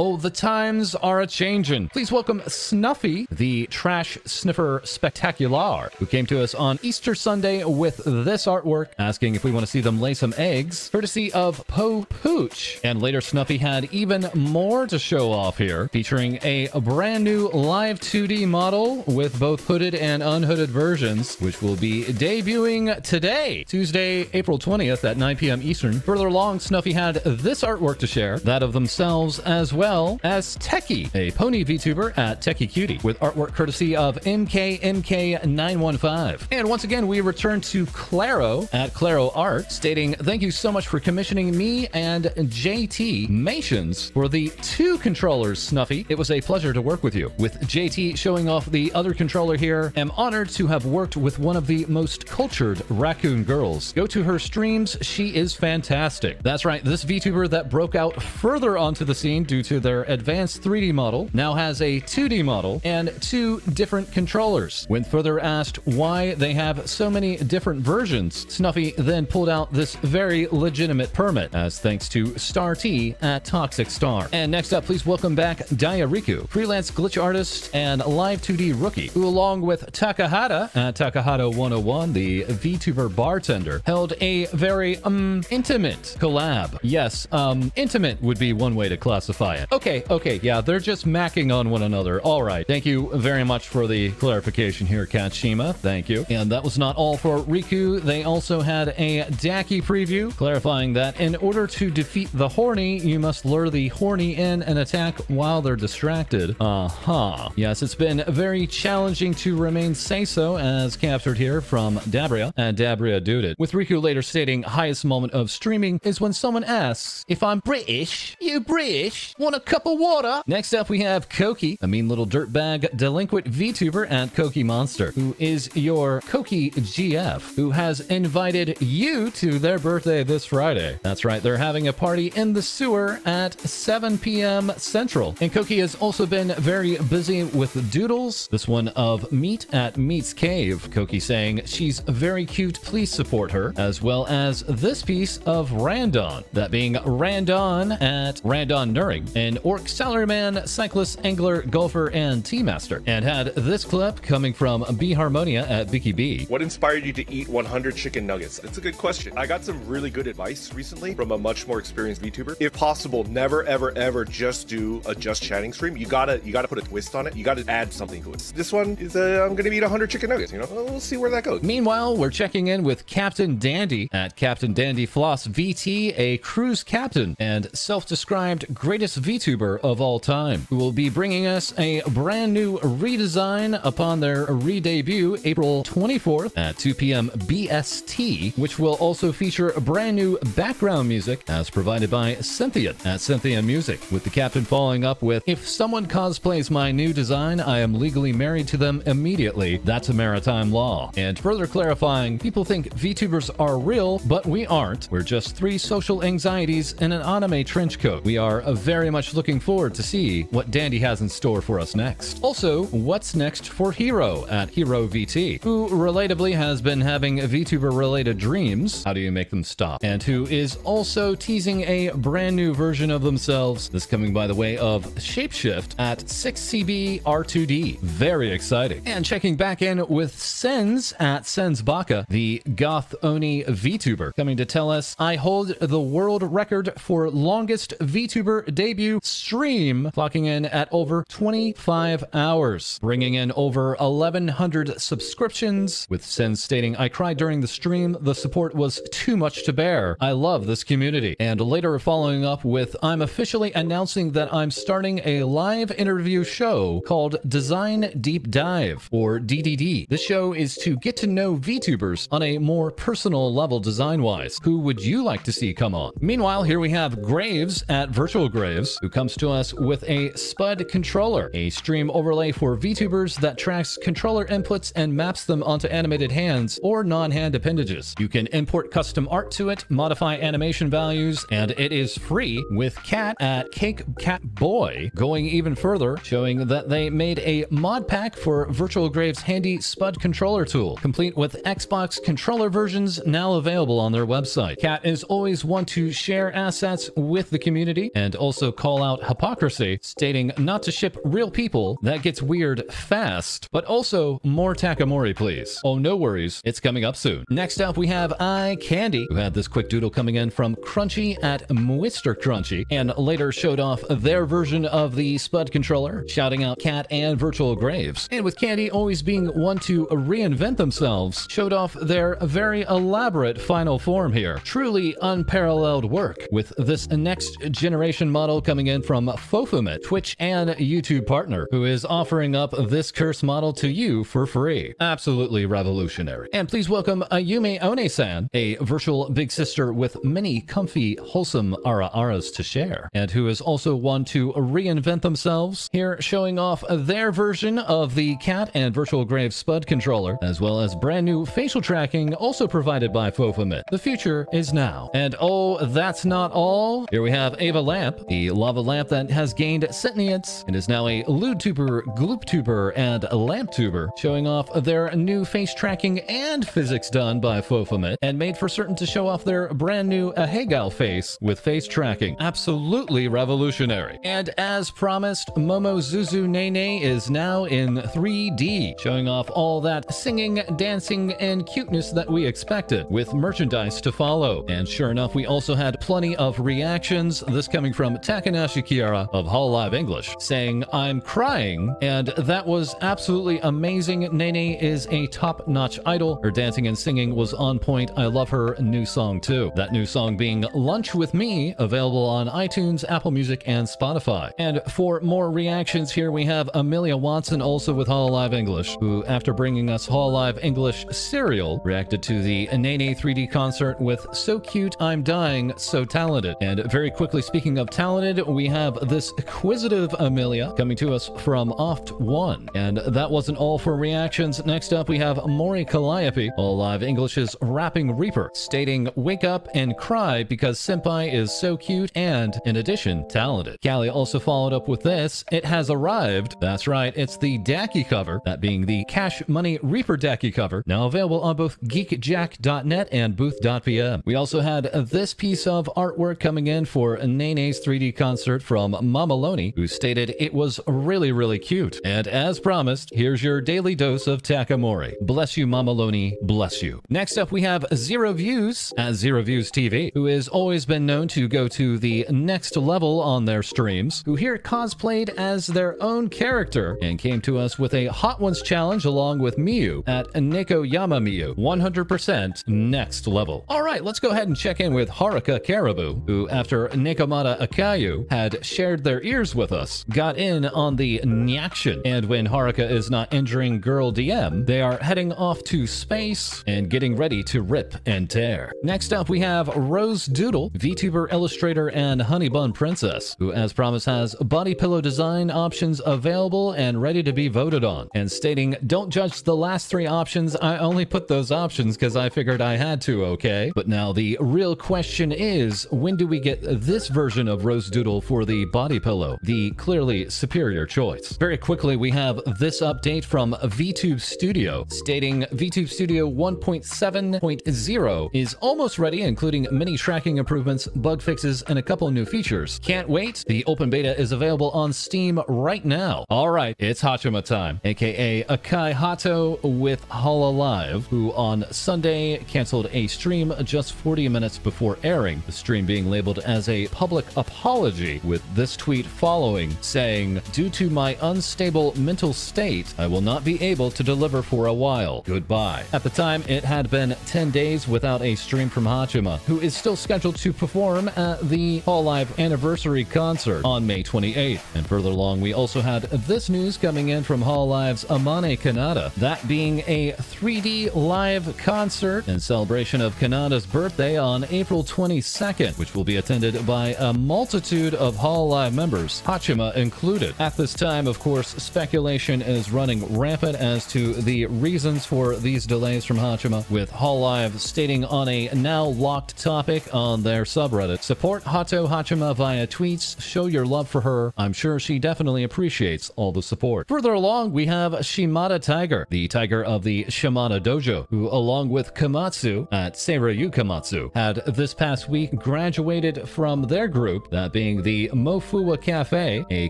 Oh, the times are a changin'. Please welcome Snuffy, the trash sniffer spectacular, who came to us on Easter Sunday with this artwork, asking if we want to see them lay some eggs, courtesy of Po Pooch. And later, Snuffy had even more to show off here, featuring a brand new live 2D model with both hooded and unhooded versions, which will be debuting today, Tuesday, April 20th at 9 p.m. Eastern. Further along, Snuffy had this artwork to share, that of themselves as well as Techy, a pony VTuber at Techy Cutie, with artwork courtesy of MKMK915. And once again, we return to Clero at Clero Art, stating, Thank you so much for commissioning me and JayTea Mations for the two controllers, Snuffy. It was a pleasure to work with you. With JT showing off the other controller here, am honored to have worked with one of the most cultured raccoon girls. Go to her streams, she is fantastic. That's right, this VTuber that broke out further onto the scene due to their advanced 3D model now has a 2D model and two different controllers. When further asked why they have so many different versions, Snuffy then pulled out this very legitimate permit, as thanks to Star T at Toxik Star. And next up, please welcome back Rikku, freelance glitch artist and live 2D rookie, who along with Takahata at Takahata 101, the VTuber bartender, held a very, um, intimate collab. Yes, um, intimate would be one way to classify it. Okay, okay, yeah, they're just macking on one another. All right. Thank you very much for the clarification here, Katshima. Thank you. And that was not all for Rikku. They also had a Daki preview, clarifying that in order to defeat the horny, you must lure the horny in and attack while they're distracted. Uh-huh. Yes, it's been very challenging to remain say-so, as captured here from Dabria, and Dabria dude it. With Rikku later stating, highest moment of streaming is when someone asks, if I'm British, you British, want a cup of water? Next up, we have Coqui, a mean little dirtbag delinquent VTuber at Coqui Monster, who is your Coqui GF, who has invited you to their birthday this Friday. That's right, they're having a party in the sewer at 7 p.m. Central. And Coqui has also been very busy with doodles. This one of Meat at Meat's Cave. Coqui saying she's very cute, please support her, as well as this piece of Randon, that being Randon at Randonneuring, an orc salaryman, cyclist, angler, golfer, and tea master. And had this clip coming from Bee Harmonia at Vicky B. What inspired you to eat 100 chicken nuggets? It's a good question. I got some really good advice recently from a much more experienced VTuber. If possible, never, ever, ever just do a just chatting stream. You gotta, you gotta put a twist on it. You gotta add something to it. This one is, uh, I'm gonna eat 100 chicken nuggets. You know, well, we'll see where that goes. Meanwhile, we're checking in with Captain Dandy at Captain Dandy Floss VT, a cruise captain and self-described greatest VTuber of all time, who will be bringing us a brand new redesign upon their re-debut April 24th at 2 p.m. BST, which will also feature brand new background music as provided by Synthion at Synthion Music, with the captain following up with, if someone cosplays my new design, I am legally married to them immediately. That's a maritime law. And further clarifying, people think VTubers are real, but we aren't. We're just three social anxieties in an anime trench coat. We are very much looking forward to see what Dandy has in store for us next. Also, what's next for Hero at Hero VT, who relatably has been having VTuber related dreams. How do you make them stop? And who is also teasing a brand new version of themselves. This coming by the way of Shapeshift at 6CB R2D. Very exciting. And checking back in with Senz at Senz Baka, the Goth Oni VTuber, coming to tell us I hold the world record for longest VTuber debut stream, clocking in at over 25 hours, bringing in over 1,100 subscriptions, with Senz stating, I cried during the stream, the support was too much to bear. I love this community. And later following up with, I'm officially announcing that I'm starting a live interview show called Design Deep Dive, or DDD. This show is to get to know VTubers on a more personal level design-wise. Who would you like to see come on? Meanwhile, here we have Graves at Virtual Graves, who comes to us with a Spud controller, a stream overlay for VTubers that tracks controller inputs and maps them onto animated hands or non-hand appendages. You can import custom art to it, modify animation values, and it is free with Cat at Cake Cat Boy going even further, showing that they made a mod pack for Virtual Graves handy Spud controller tool, complete with Xbox controller versions now available on their website. Cat is always one to share assets with the community and also call call out hypocrisy, stating not to ship real people. That gets weird fast. But also, more Takamori, please. Oh, no worries. It's coming up soon. Next up, we have AI Candii, who had this quick doodle coming in from Crunchy at Mr. Crunchy, and later showed off their version of the Spud controller, shouting out Cat and Virtual Graves. And with Candy always being one to reinvent themselves, showed off their very elaborate final form here. Truly unparalleled work, with this next generation model coming in from Fofamit, Twitch and YouTube partner, who is offering up this curse model to you for free. Absolutely revolutionary. And please welcome Ayumi Oneesan, a virtual big sister with many comfy, wholesome ara aras to share, and who is also one to reinvent themselves, here showing off their version of the Cat and Virtual Grave Spud controller, as well as brand new facial tracking also provided by Fofamit. The future is now. And oh, that's not all. Here we have Ava Lamp, the lava lamp that has gained sentience and is now a LootTuber, GloopTuber, and LampTuber, showing off their new face tracking and physics done by Fofamit, and made for certain to show off their brand new Ahegao face with face tracking. Absolutely revolutionary. And as promised, Momosuzu Nene is now in 3D, showing off all that singing, dancing, and cuteness that we expected, with merchandise to follow. And sure enough, we also had plenty of reactions, this coming from Kiara of Hololive English, saying, I'm crying, and that was absolutely amazing. Nene is a top-notch idol. Her dancing and singing was on point. I love her new song too. That new song being Lunch with Me, available on iTunes, Apple Music, and Spotify. And for more reactions here, we have Amelia Watson also with Hololive English, who, after bringing us Hololive English Serial, reacted to the Nene 3D concert with So Cute, I'm Dying, So Talented. And very quickly, speaking of talented, we have this acquisitive Amelia coming to us from Oft One. And that wasn't all for reactions. Next up, we have Mori Calliope, Hololive English's Rapping Reaper, stating, Wake up and cry because Senpai is so cute and, in addition, talented. Callie also followed up with this, It has arrived. That's right, it's the Daki cover, that being the Cash Money Reaper Daki cover, now available on both geekjack.net and booth.pm. We also had this piece of artwork coming in for Nene's 3D concert from Mamaloni, who stated it was really, really cute. And as promised, here's your daily dose of Takamori. Bless you, Mamaloni, bless you. Next up, we have Zero Views at Zero Views TV, who has always been known to go to the next level on their streams, who here cosplayed as their own character and came to us with a Hot Ones challenge along with Miyu at Neko Yama Miyu, 100% next level. All right, let's go ahead and check in with Haruka Caribou, who after Nekomata Okayu had shared their ears with us, got in on the nyaction. And when Haruka is not injuring Girl DM, they are heading off to space and getting ready to rip and tear. Next up, we have Rose Doodle, VTuber illustrator and Honey Bun Princess, who as promised has body pillow design options available and ready to be voted on, and stating, don't judge the last three options, I only put those options because I figured I had to, okay? But now the real question is, when do we get this version of Rose Doodle for the body pillow? The clearly superior choice. Very quickly, we have this update from VTube Studio, stating VTube Studio 1.7.0 is almost ready, including many tracking improvements, bug fixes, and a couple new features. Can't wait. The open beta is available on Steam right now. All right, it's Haachama time, aka Akai Haato with Hololive, who on Sunday canceled a stream just 40 minutes before airing, the stream being labeled as a public apology, with this tweet following saying, Due to my unstable mental state, I will not be able to deliver for a while. Goodbye. At the time, it had been 10 days without a stream from Haachama, who is still scheduled to perform at the Hololive anniversary concert on May 28th. And further along, we also had this news coming in from Hololive's Amane Kanata, that being a 3D live concert in celebration of Kanata's birthday on April 22nd, which will be attended by a multitude of Hololive members, Haachama included. At this time, of course, speculation is running rampant as to the reasons for these delays from Haachama, with Hololive stating on a now locked topic on their subreddit, support Haato Hachima via tweets, show your love for her. I'm sure she definitely appreciates all the support. Further along, we have Shimada Tiger, the tiger of the Shimada Dojo, who along with Komatsu at Seiryu Komatsu, had this past week graduated from their group, that being the Mofua Cafe, a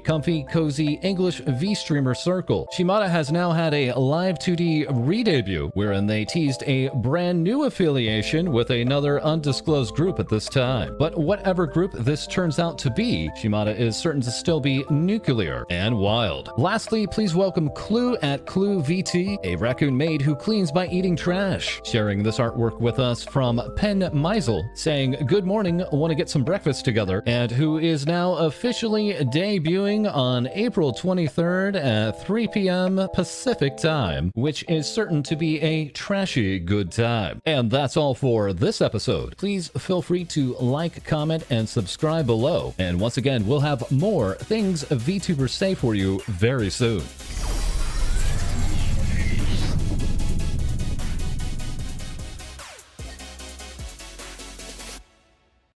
comfy, cozy English V-streamer circle. Shimada has now had a live 2D re-debut, wherein they teased a brand new affiliation with another undisclosed group at this time. But whatever group this turns out to be, Shimada is certain to still be nuclear and wild. Lastly, please welcome Clue at Clue VT, a raccoon maid who cleans by eating trash, sharing this artwork with us from Pen Meisel, saying, Good morning, want to get some breakfast together, and who is now officially debuting on April 23rd at 3 p.m. Pacific time, which is certain to be a trashy good time. And that's all for this episode. Please feel free to like, comment, and subscribe below. And once again, we'll have more things VTubers say for you very soon.